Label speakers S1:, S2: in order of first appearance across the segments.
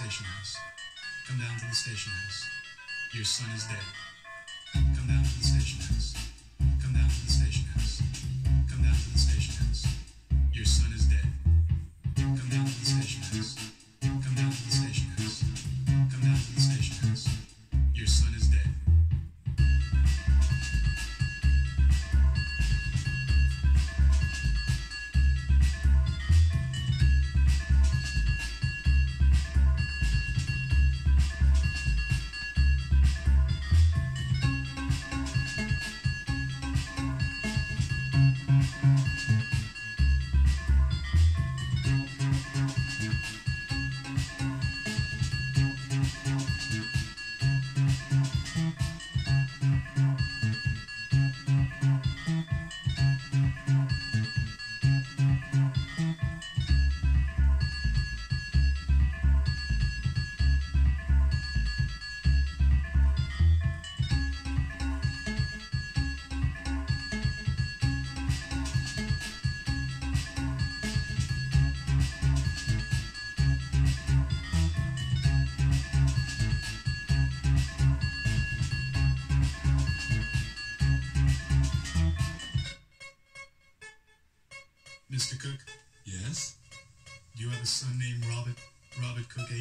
S1: station house. Come down to the station house. Your son is dead.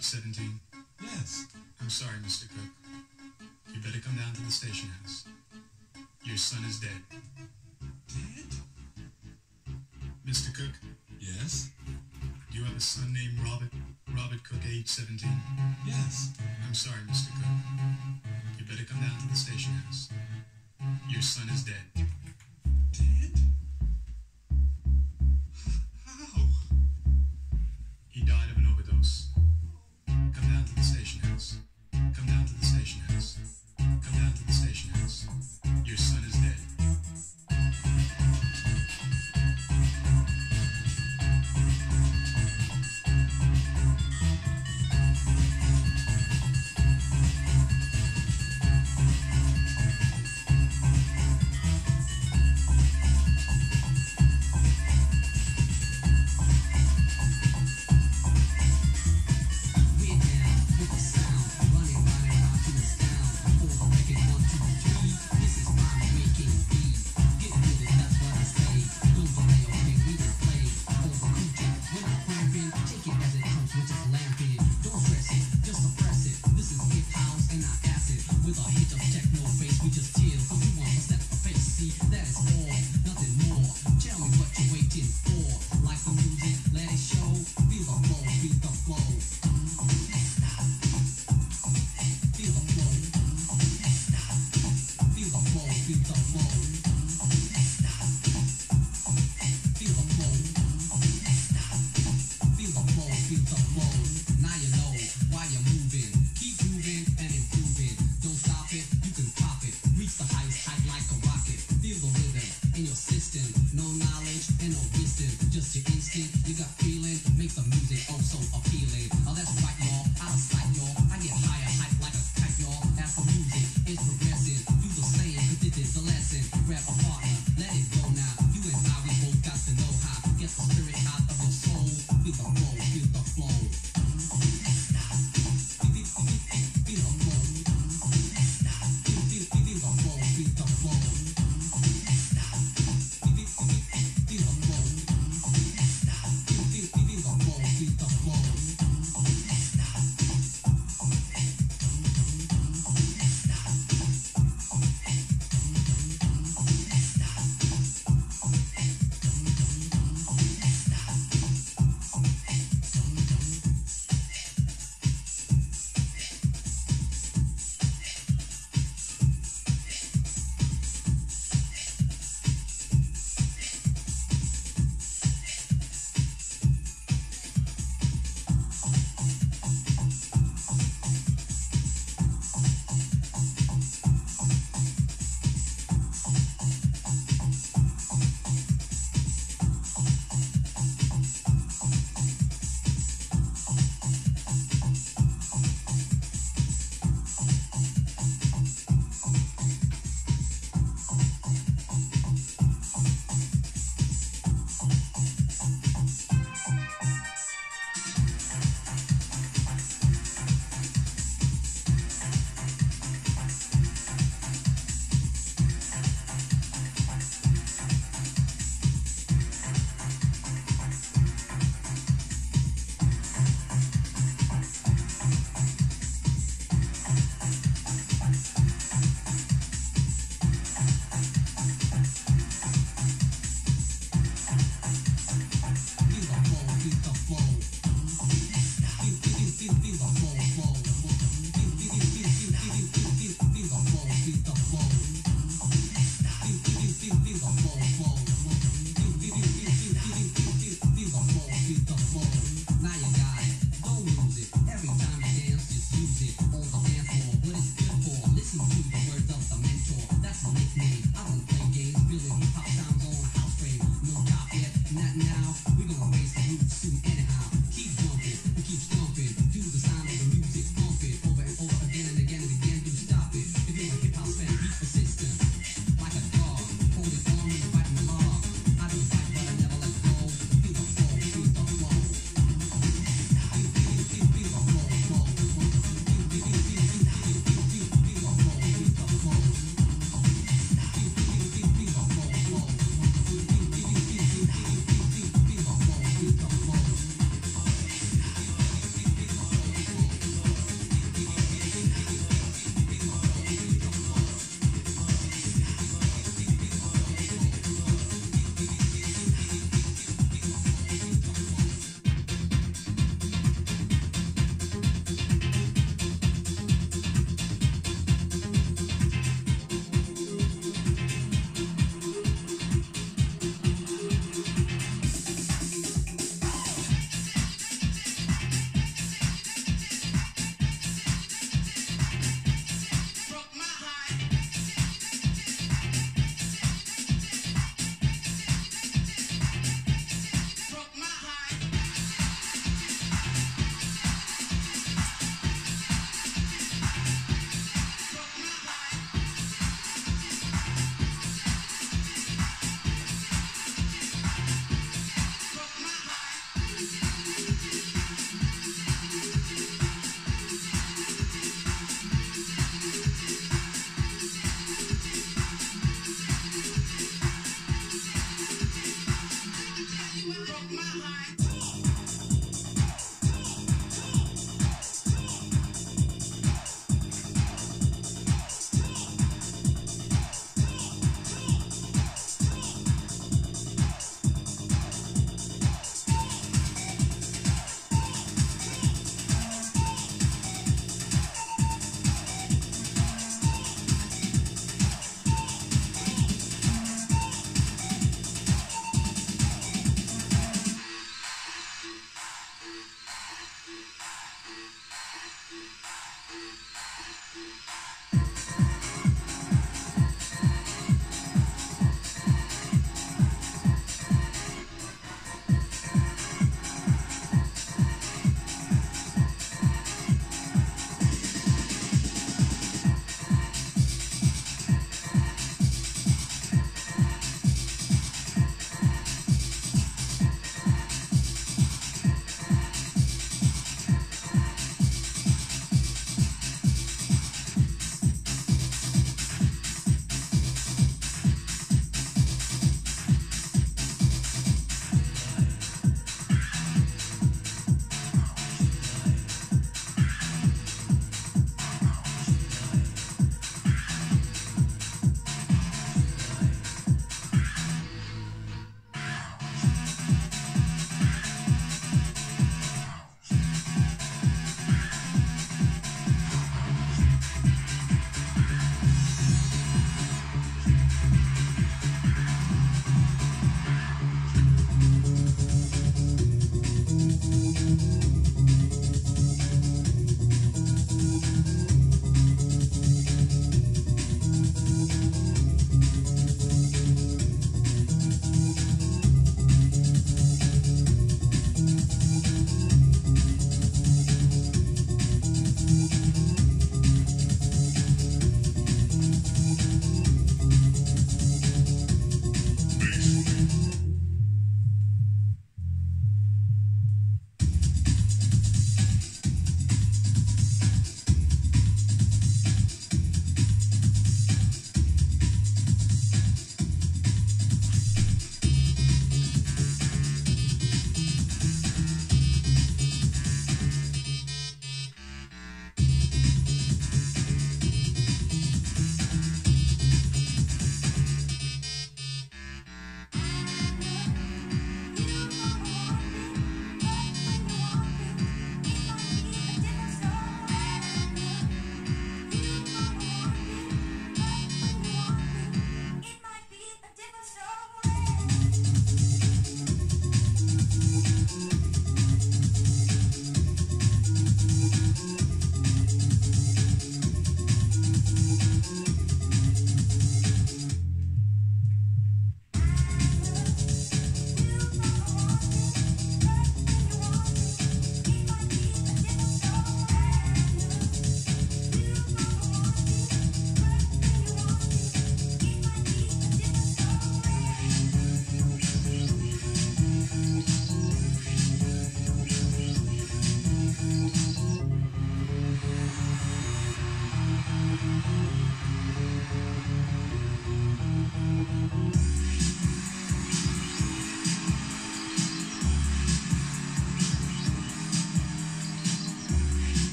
S1: Robert 17?
S2: Yes.
S1: I'm sorry, Mr. Cook. You better come down to the station house. Your son is dead.
S2: Dead?
S1: Mr. Cook,
S2: Yes?
S1: do you have a son named Robert? Robert Cook, age 17?
S2: Yes.
S1: I'm sorry, Mr. Cook. You better come down to the station house. Your son is. Dead?